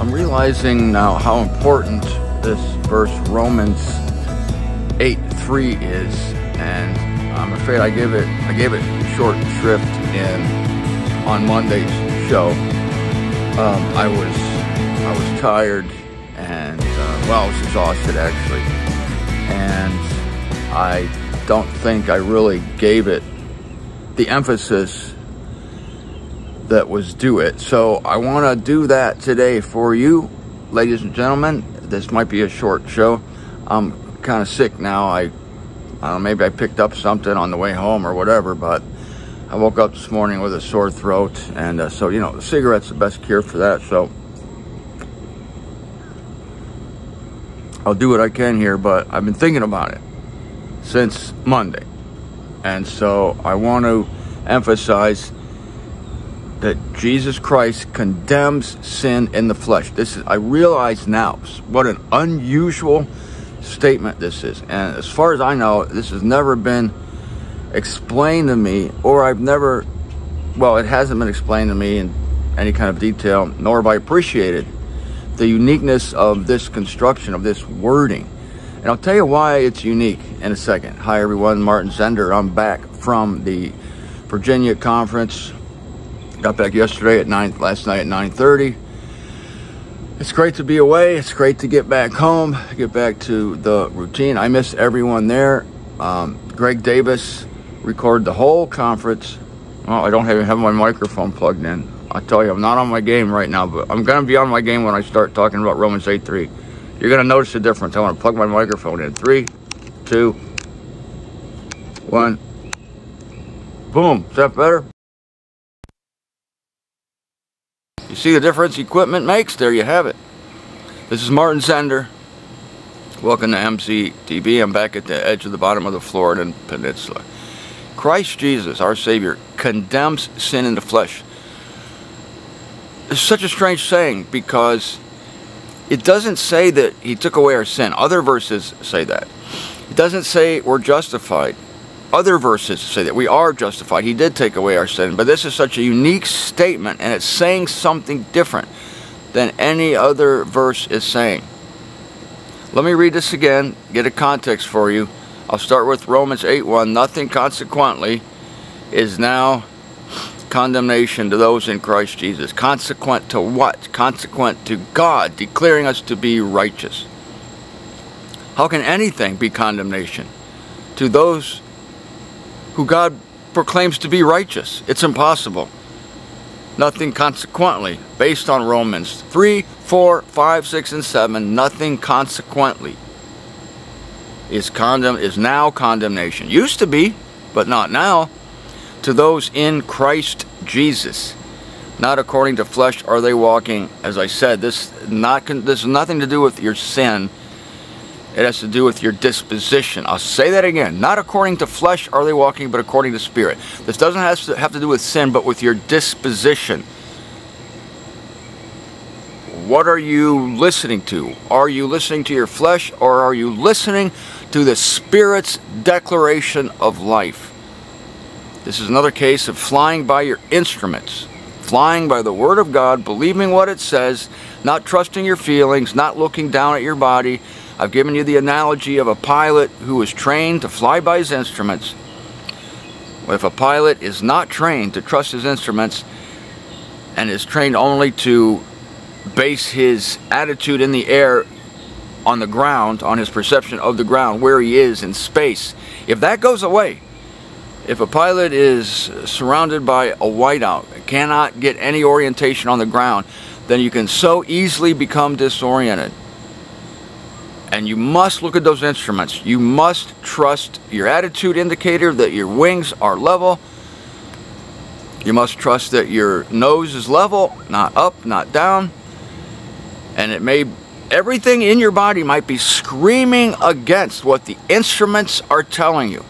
I'm realizing now how important this verse Romans 8 3 is, and I'm afraid I gave it I gave it short shrift in on Monday's show. Um, I was I was tired and uh, well, I was exhausted actually, and I don't think I really gave it the emphasis that was due it. So I want to do that today for you, ladies and gentlemen. This might be a short show. I'm kind of sick now. I I don't know, maybe I picked up something on the way home or whatever, but I woke up this morning with a sore throat, and uh, so, you know, cigarette's the best cure for that, so I'll do what I can here, but I've been thinking about it since Monday, and so I want to emphasize that Jesus Christ condemns sin in the flesh. This is I realize now what an unusual statement this is. And as far as I know, this has never been explained to me, or I've never, well, it hasn't been explained to me in any kind of detail, nor have I appreciated the uniqueness of this construction, of this wording. And I'll tell you why it's unique in a second. Hi, everyone. Martin Zender. I'm back from the Virginia conference. Got back yesterday at 9, last night at 9.30 it's great to be away. It's great to get back home, get back to the routine. I miss everyone there. Um, Greg Davis recorded the whole conference. Well, I don't even have my microphone plugged in. I tell you, I'm not on my game right now, but I'm going to be on my game when I start talking about Romans 8 3. You're going to notice the difference. I want to plug my microphone in. Three, two, one. Boom. Is that better? You see the difference equipment makes? There you have it. This is Martin Zender. Welcome to MZTV. I'm back at the edge of the bottom of the Florida Peninsula. Christ Jesus, our Savior, condemns sin in the flesh. It's such a strange saying because it doesn't say that he took away our sin. Other verses say that. It doesn't say we're justified. Other verses say that we are justified. He did take away our sin. But this is such a unique statement, and it's saying something different than any other verse is saying. Let me read this again, get a context for you. I'll start with Romans 8 1. Nothing consequently is now condemnation to those in Christ Jesus. Consequent to what? Consequent to God declaring us to be righteous. How can anything be condemnation to those who God proclaims to be righteous. It's impossible. Nothing consequently, based on Romans 3, 4, 5, 6, and 7, nothing consequently is condemn is now condemnation. Used to be, but not now, to those in Christ Jesus. Not according to flesh are they walking. As I said, this not this has nothing to do with your sin it has to do with your disposition. I'll say that again. Not according to flesh are they walking, but according to spirit. This doesn't have to, have to do with sin, but with your disposition. What are you listening to? Are you listening to your flesh or are you listening to the Spirit's declaration of life? This is another case of flying by your instruments, flying by the Word of God, believing what it says, not trusting your feelings, not looking down at your body, I've given you the analogy of a pilot who is trained to fly by his instruments. If a pilot is not trained to trust his instruments and is trained only to base his attitude in the air on the ground, on his perception of the ground, where he is in space, if that goes away, if a pilot is surrounded by a whiteout, cannot get any orientation on the ground, then you can so easily become disoriented. And you must look at those instruments. You must trust your attitude indicator that your wings are level. You must trust that your nose is level, not up, not down. And it may, everything in your body might be screaming against what the instruments are telling you.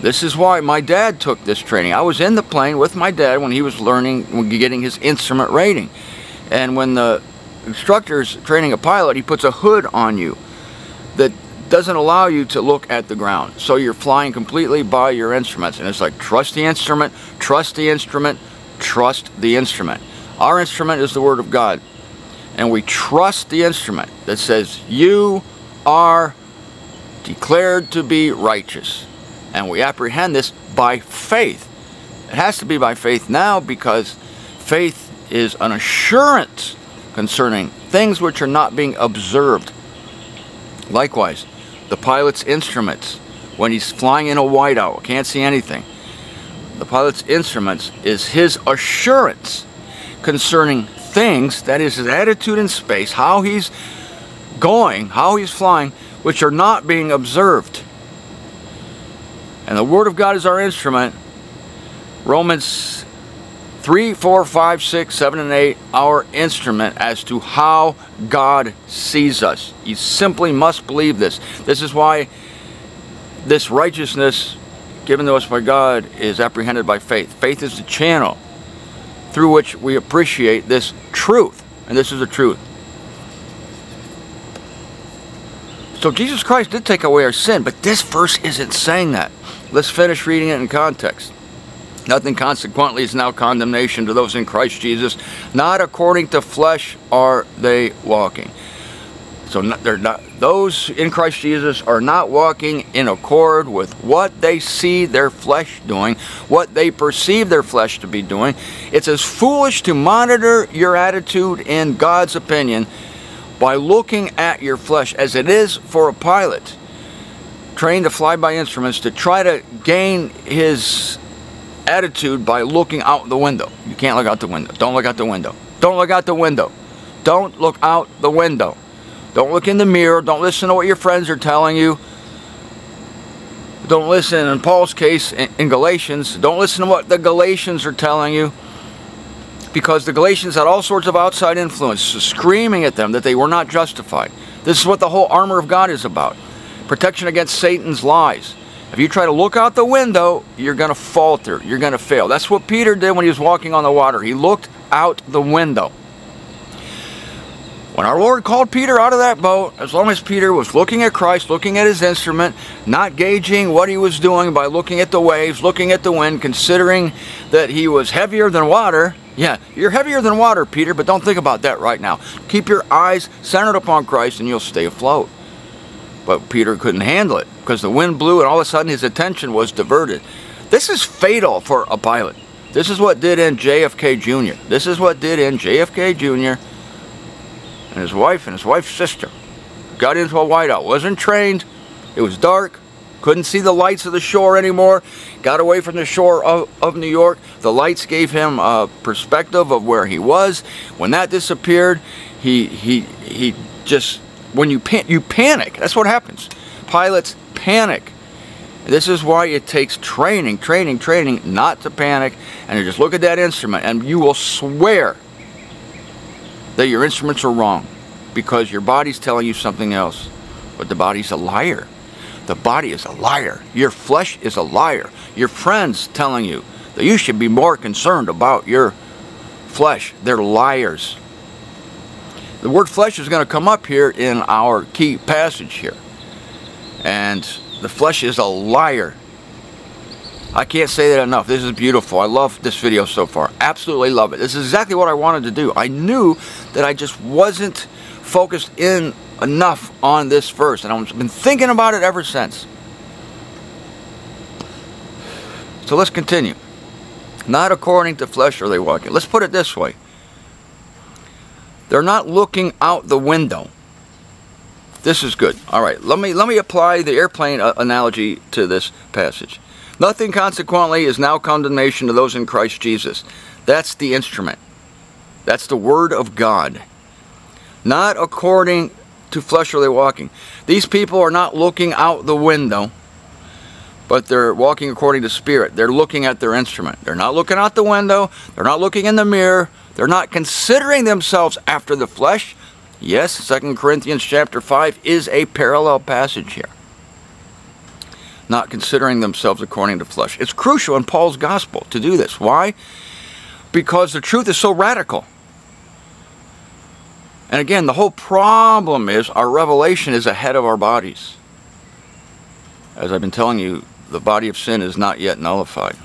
This is why my dad took this training. I was in the plane with my dad when he was learning, getting his instrument rating. And when the instructor's training a pilot, he puts a hood on you that doesn't allow you to look at the ground. So you're flying completely by your instruments. And it's like, trust the instrument, trust the instrument, trust the instrument. Our instrument is the Word of God. And we trust the instrument that says, You are declared to be righteous. And we apprehend this by faith. It has to be by faith now because faith is an assurance concerning things which are not being observed. Likewise, the pilot's instruments, when he's flying in a whiteout, can't see anything. The pilot's instruments is his assurance concerning things, that is his attitude in space, how he's going, how he's flying, which are not being observed. And the Word of God is our instrument. Romans 3, 4, 5, 6, 7, and 8, our instrument as to how God sees us. You simply must believe this. This is why this righteousness given to us by God is apprehended by faith. Faith is the channel through which we appreciate this truth. And this is the truth. So Jesus Christ did take away our sin, but this verse isn't saying that. Let's finish reading it in context. Nothing consequently is now condemnation to those in Christ Jesus. Not according to flesh are they walking. So they're not, those in Christ Jesus are not walking in accord with what they see their flesh doing, what they perceive their flesh to be doing. It's as foolish to monitor your attitude in God's opinion by looking at your flesh as it is for a pilot trained to fly by instruments to try to gain his attitude by looking out the window. You can't look out the window. Don't look out the window. Don't look out the window. Don't look out the window. Don't look in the mirror. Don't listen to what your friends are telling you. Don't listen, in Paul's case, in Galatians, don't listen to what the Galatians are telling you. Because the Galatians had all sorts of outside influence screaming at them that they were not justified. This is what the whole armor of God is about. Protection against Satan's lies. If you try to look out the window, you're going to falter. You're going to fail. That's what Peter did when he was walking on the water. He looked out the window. When our Lord called Peter out of that boat, as long as Peter was looking at Christ, looking at his instrument, not gauging what he was doing by looking at the waves, looking at the wind, considering that he was heavier than water, yeah, you're heavier than water, Peter, but don't think about that right now. Keep your eyes centered upon Christ and you'll stay afloat. But Peter couldn't handle it because the wind blew and all of a sudden his attention was diverted. This is fatal for a pilot. This is what did in JFK Jr. This is what did in JFK Jr and his wife and his wife's sister got into a whiteout. Wasn't trained. It was dark. Couldn't see the lights of the shore anymore. Got away from the shore of, of New York. The lights gave him a perspective of where he was. When that disappeared, he he he just when you pan you panic. That's what happens. Pilots panic. This is why it takes training, training, training not to panic and to just look at that instrument and you will swear that your instruments are wrong because your body's telling you something else. But the body's a liar. The body is a liar. Your flesh is a liar. Your friends telling you that you should be more concerned about your flesh. They're liars. The word flesh is going to come up here in our key passage here. And the flesh is a liar. I can't say that enough. This is beautiful. I love this video so far. Absolutely love it. This is exactly what I wanted to do. I knew that I just wasn't focused in enough on this verse. And I've been thinking about it ever since. So let's continue. Not according to flesh are they walking. Let's put it this way. They're not looking out the window. This is good. All right, let me let me apply the airplane uh, analogy to this passage. Nothing consequently is now condemnation to those in Christ Jesus. That's the instrument. That's the Word of God. Not according to flesh are they walking. These people are not looking out the window, but they're walking according to Spirit. They're looking at their instrument. They're not looking out the window. They're not looking in the mirror. They're not considering themselves after the flesh. Yes, 2 Corinthians chapter 5 is a parallel passage here not considering themselves according to flesh. It's crucial in Paul's gospel to do this. Why? Because the truth is so radical. And again, the whole problem is our revelation is ahead of our bodies. As I've been telling you, the body of sin is not yet nullified.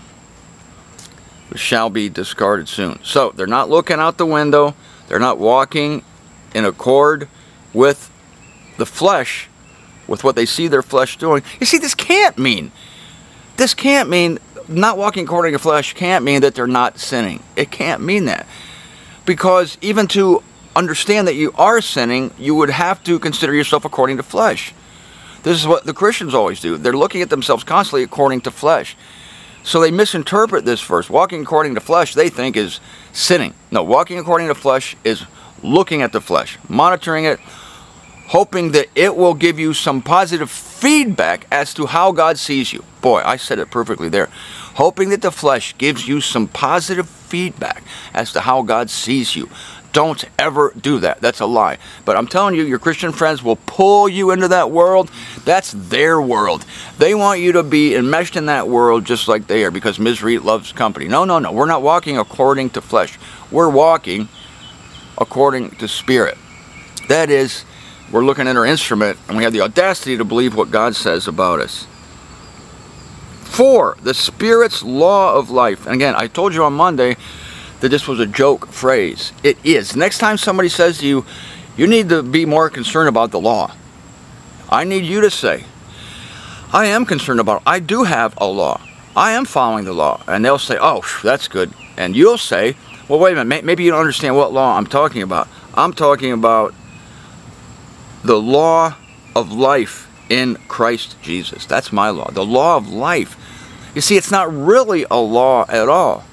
Shall be discarded soon. So they're not looking out the window. They're not walking in accord with the flesh, with what they see their flesh doing. You see, this can't mean, this can't mean, not walking according to flesh can't mean that they're not sinning. It can't mean that. Because even to understand that you are sinning, you would have to consider yourself according to flesh. This is what the Christians always do. They're looking at themselves constantly according to flesh. So they misinterpret this verse. Walking according to flesh, they think is sinning. No, walking according to flesh is looking at the flesh, monitoring it, hoping that it will give you some positive feedback as to how God sees you. Boy, I said it perfectly there. Hoping that the flesh gives you some positive feedback as to how God sees you. Don't ever do that. That's a lie. But I'm telling you, your Christian friends will pull you into that world. That's their world. They want you to be enmeshed in that world just like they are because misery loves company. No, no, no. We're not walking according to flesh. We're walking according to spirit. That is, we're looking at our instrument and we have the audacity to believe what God says about us. Four, the Spirit's law of life. And again, I told you on Monday that this was a joke phrase. It is. Next time somebody says to you, you need to be more concerned about the law. I need you to say, I am concerned about. I do have a law. I am following the law. And they'll say, oh, that's good. And you'll say, well, wait a minute. Maybe you don't understand what law I'm talking about. I'm talking about the law of life in Christ Jesus. That's my law. The law of life. You see, it's not really a law at all.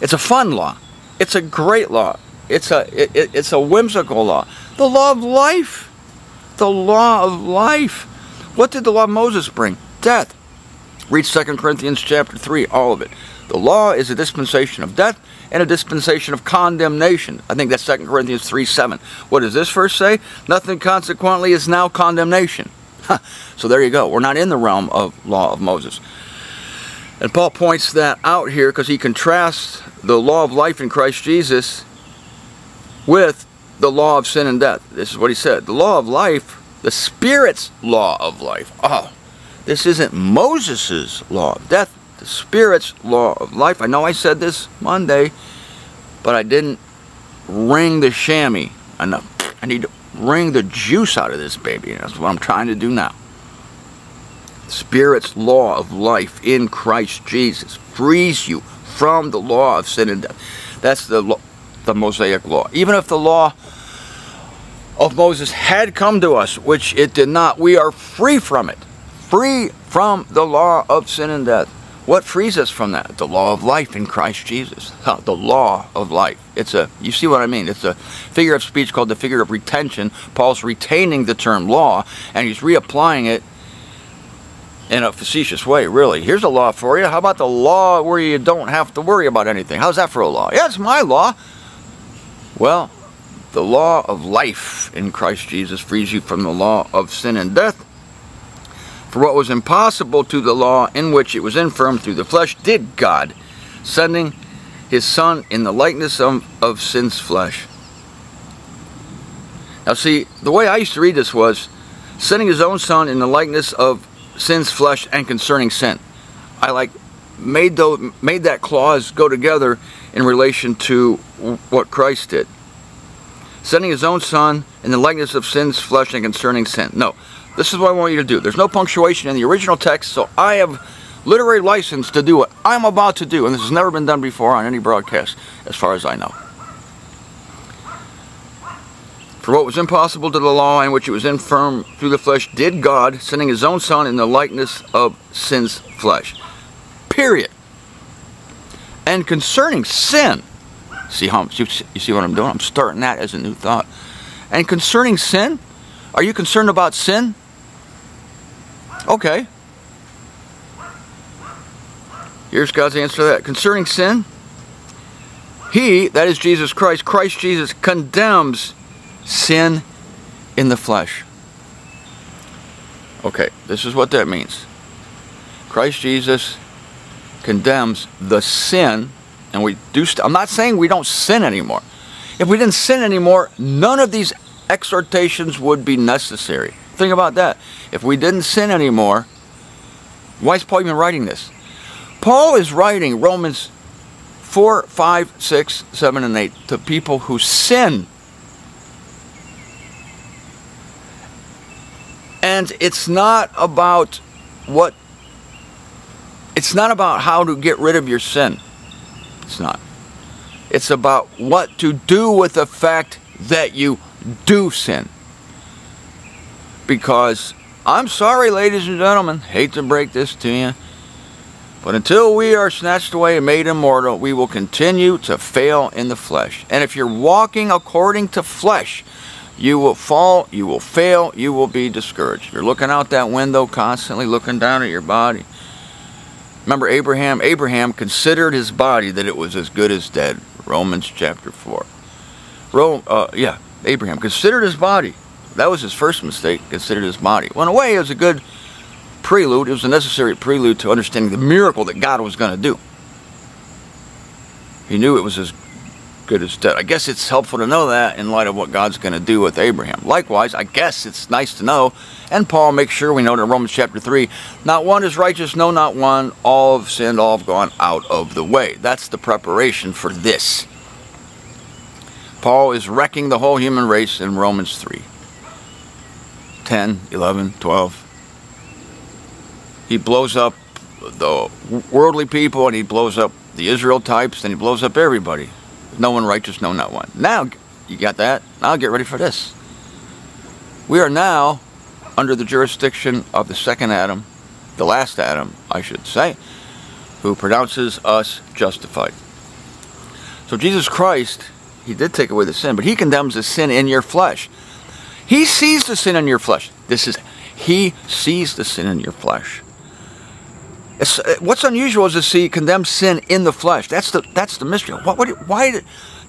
It's a fun law. It's a great law. It's a it, it's a whimsical law. The law of life. The law of life. What did the law of Moses bring? Death. Read 2 Corinthians chapter 3, all of it. The law is a dispensation of death and a dispensation of condemnation. I think that's 2 Corinthians 3 7. What does this verse say? Nothing consequently is now condemnation. so there you go. We're not in the realm of law of Moses. And Paul points that out here because he contrasts the law of life in Christ Jesus with the law of sin and death. This is what he said. The law of life, the Spirit's law of life. Oh, this isn't Moses' law of death, the Spirit's law of life. I know I said this Monday, but I didn't wring the chamois enough. I need to wring the juice out of this baby. That's what I'm trying to do now. Spirit's law of life in Christ Jesus frees you from the law of sin and death. That's the, law, the Mosaic law. Even if the law of Moses had come to us, which it did not, we are free from it. Free from the law of sin and death. What frees us from that? The law of life in Christ Jesus. The law of life. It's a, you see what I mean? It's a figure of speech called the figure of retention. Paul's retaining the term law and he's reapplying it in a facetious way, really. Here's a law for you. How about the law where you don't have to worry about anything? How's that for a law? Yeah, it's my law. Well, the law of life in Christ Jesus frees you from the law of sin and death. For what was impossible to the law in which it was infirm through the flesh did God, sending his Son in the likeness of, of sin's flesh. Now see, the way I used to read this was, sending his own Son in the likeness of sin's flesh and concerning sin. I like made those, made that clause go together in relation to what Christ did. Sending his own son in the likeness of sin's flesh and concerning sin. No, this is what I want you to do. There's no punctuation in the original text, so I have literary license to do what I'm about to do, and this has never been done before on any broadcast, as far as I know. For what was impossible to the law, in which it was infirm through the flesh, did God, sending his own Son in the likeness of sin's flesh. Period. And concerning sin, see how you see what I'm doing? I'm starting that as a new thought. And concerning sin, are you concerned about sin? Okay. Here's God's answer to that. Concerning sin, He, that is Jesus Christ, Christ Jesus, condemns sin in the flesh. Okay, this is what that means. Christ Jesus condemns the sin, and we do. i I'm not saying we don't sin anymore. If we didn't sin anymore, none of these exhortations would be necessary. Think about that. If we didn't sin anymore, why is Paul even writing this? Paul is writing Romans 4, 5, 6, 7, and 8 to people who sin. And it's not about what, it's not about how to get rid of your sin. It's not. It's about what to do with the fact that you do sin. Because I'm sorry, ladies and gentlemen, hate to break this to you, but until we are snatched away and made immortal, we will continue to fail in the flesh. And if you're walking according to flesh, you will fall, you will fail, you will be discouraged. You're looking out that window constantly, looking down at your body. Remember Abraham? Abraham considered his body that it was as good as dead. Romans chapter 4. Rome, uh, yeah, Abraham considered his body. That was his first mistake, considered his body. Well, in a way, it was a good prelude, it was a necessary prelude to understanding the miracle that God was going to do. He knew it was as good as dead. I guess it's helpful to know that in light of what God's going to do with Abraham. Likewise, I guess it's nice to know, and Paul makes sure we know in Romans chapter 3, not one is righteous, no, not one. All have sinned, all have gone out of the way. That's the preparation for this. Paul is wrecking the whole human race in Romans 3. 10, 11, 12, he blows up the worldly people and he blows up the Israel types and he blows up everybody. No one righteous, no, not one. Now, you got that? Now get ready for this. We are now under the jurisdiction of the second Adam, the last Adam, I should say, who pronounces us justified. So Jesus Christ, he did take away the sin, but he condemns the sin in your flesh. He sees the sin in your flesh. This is, he sees the sin in your flesh. It's, uh, what's unusual is to see condemned sin in the flesh. That's the that's the mystery. What, why did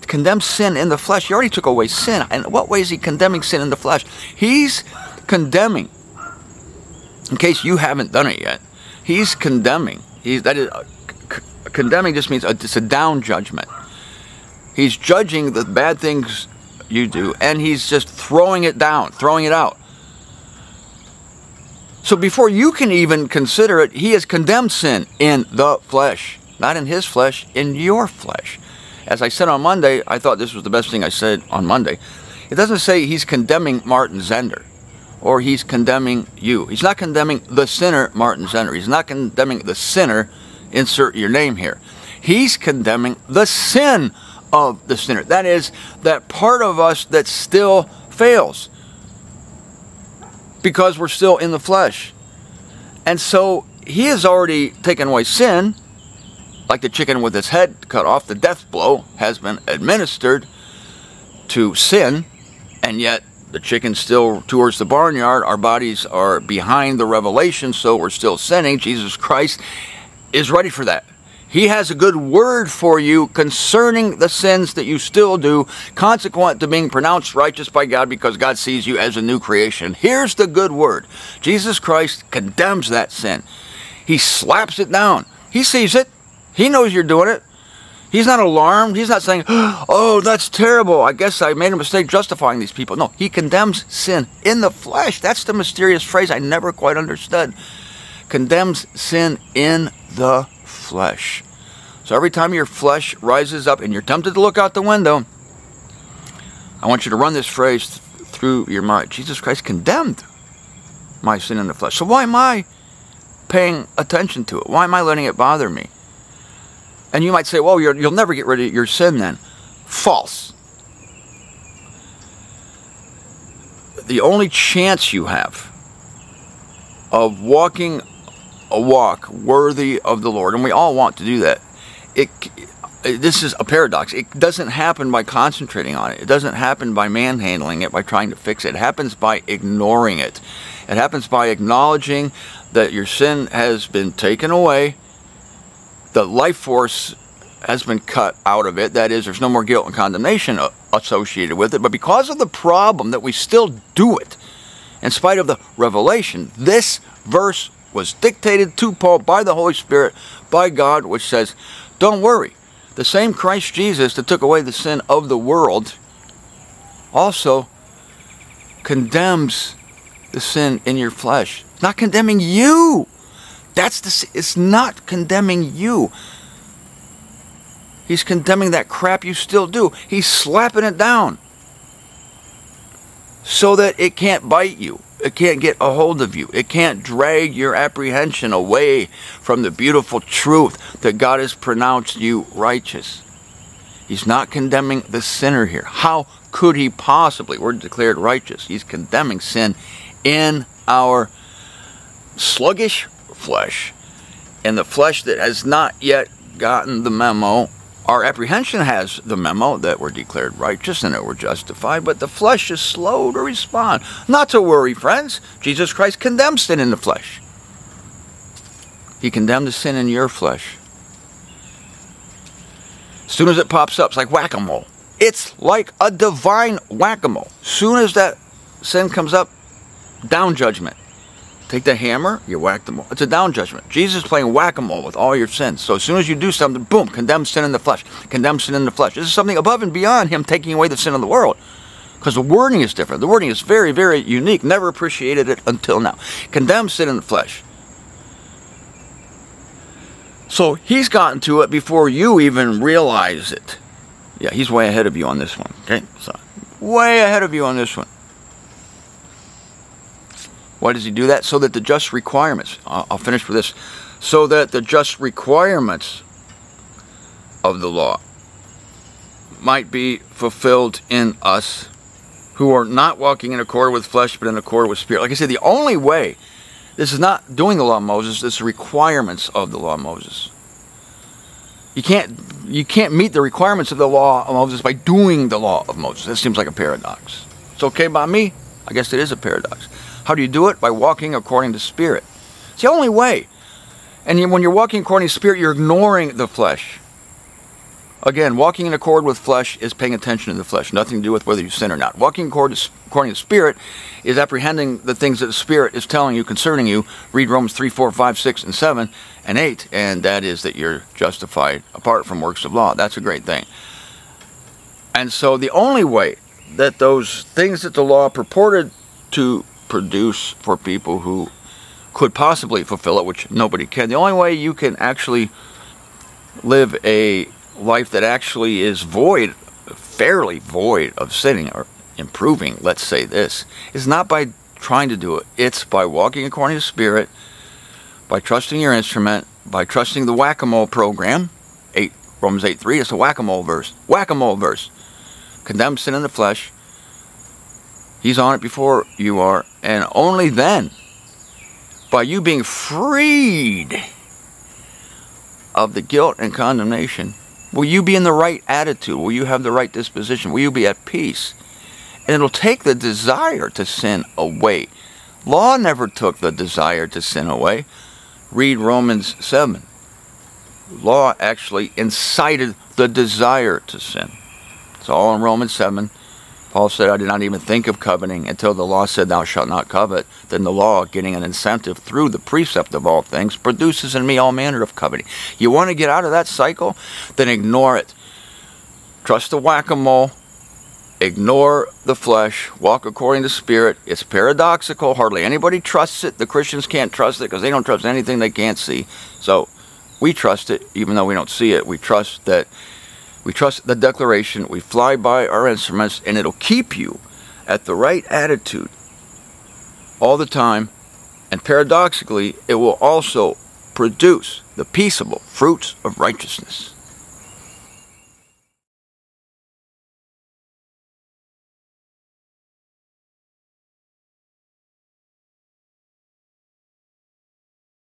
condemn sin in the flesh? He already took away sin. And what way is he condemning sin in the flesh? He's condemning. In case you haven't done it yet, he's condemning. He's that is uh, condemning just means a, it's a down judgment. He's judging the bad things you do, and he's just throwing it down, throwing it out. So before you can even consider it, he has condemned sin in the flesh. Not in his flesh, in your flesh. As I said on Monday, I thought this was the best thing I said on Monday. It doesn't say he's condemning Martin Zender or he's condemning you. He's not condemning the sinner, Martin Zender. He's not condemning the sinner, insert your name here. He's condemning the sin of the sinner. That is, that part of us that still fails because we're still in the flesh. And so he has already taken away sin, like the chicken with its head cut off. The death blow has been administered to sin, and yet the chicken's still towards the barnyard. Our bodies are behind the revelation, so we're still sinning. Jesus Christ is ready for that. He has a good word for you concerning the sins that you still do, consequent to being pronounced righteous by God because God sees you as a new creation. Here's the good word Jesus Christ condemns that sin, He slaps it down. He sees it, He knows you're doing it. He's not alarmed. He's not saying, oh, that's terrible. I guess I made a mistake justifying these people. No, he condemns sin in the flesh. That's the mysterious phrase I never quite understood. Condemns sin in the flesh. So every time your flesh rises up and you're tempted to look out the window, I want you to run this phrase th through your mind. Jesus Christ condemned my sin in the flesh. So why am I paying attention to it? Why am I letting it bother me? And you might say, well, you will never get rid of your sin then. False. The only chance you have of walking a walk worthy of the Lord, and we all want to do that, it this is a paradox. It doesn't happen by concentrating on it. It doesn't happen by manhandling it, by trying to fix it. It happens by ignoring it. It happens by acknowledging that your sin has been taken away, the life force has been cut out of it. That is, there's no more guilt and condemnation associated with it. But because of the problem that we still do it, in spite of the revelation, this verse was dictated to Paul by the Holy Spirit, by God, which says, don't worry. The same Christ Jesus that took away the sin of the world also condemns the sin in your flesh. not condemning you. That's the it's not condemning you. He's condemning that crap you still do. He's slapping it down so that it can't bite you. It can't get a hold of you. It can't drag your apprehension away from the beautiful truth that God has pronounced you righteous. He's not condemning the sinner here. How could he possibly? We're declared righteous. He's condemning sin in our sluggish flesh, in the flesh that has not yet gotten the memo our apprehension has the memo that we're declared righteous and that we're justified, but the flesh is slow to respond. Not to worry, friends. Jesus Christ condemned sin in the flesh. He condemned the sin in your flesh. As soon as it pops up, it's like whack-a-mole. It's like a divine whack-a-mole. Soon as that sin comes up, down judgment. Take the hammer, you whack them all. It's a down judgment. Jesus is playing whack-a-mole with all your sins. So as soon as you do something, boom, condemn sin in the flesh. Condemn sin in the flesh. This is something above and beyond him taking away the sin of the world. Because the wording is different. The wording is very, very unique. Never appreciated it until now. Condemn sin in the flesh. So he's gotten to it before you even realize it. Yeah, he's way ahead of you on this one. Okay? So, way ahead of you on this one. Why does he do that? So that the just requirements, I'll finish with this, so that the just requirements of the law might be fulfilled in us who are not walking in accord with flesh but in accord with spirit. Like I said, the only way, this is not doing the law of Moses, this is requirements of the law of Moses. You can't you can't meet the requirements of the law of Moses by doing the law of Moses. That seems like a paradox. It's okay by me. I guess it is a paradox. How do you do it? By walking according to Spirit. It's the only way. And when you're walking according to Spirit, you're ignoring the flesh. Again, walking in accord with flesh is paying attention to the flesh, nothing to do with whether you sin or not. Walking according to Spirit is apprehending the things that the Spirit is telling you concerning you. Read Romans 3, 4, 5, 6, and 7, and 8, and that is that you're justified apart from works of law. That's a great thing. And so the only way that those things that the law purported to produce for people who could possibly fulfill it, which nobody can. The only way you can actually live a life that actually is void, fairly void of sinning or improving, let's say this, is not by trying to do it. It's by walking according to Spirit, by trusting your instrument, by trusting the whack-a-mole program. 8 Romans 8 3, it's a whack-a-mole verse. Whack-a-mole verse. Condemn sin in the flesh, He's on it before you are. And only then, by you being freed of the guilt and condemnation, will you be in the right attitude? Will you have the right disposition? Will you be at peace? And it'll take the desire to sin away. Law never took the desire to sin away. Read Romans 7. Law actually incited the desire to sin. It's all in Romans 7. Paul said, I did not even think of coveting until the law said, Thou shalt not covet. Then the law, getting an incentive through the precept of all things, produces in me all manner of coveting. You want to get out of that cycle? Then ignore it. Trust the whack a mole. Ignore the flesh. Walk according to spirit. It's paradoxical. Hardly anybody trusts it. The Christians can't trust it because they don't trust anything they can't see. So we trust it, even though we don't see it. We trust that we trust the declaration, we fly by our instruments, and it'll keep you at the right attitude all the time. And paradoxically, it will also produce the peaceable fruits of righteousness.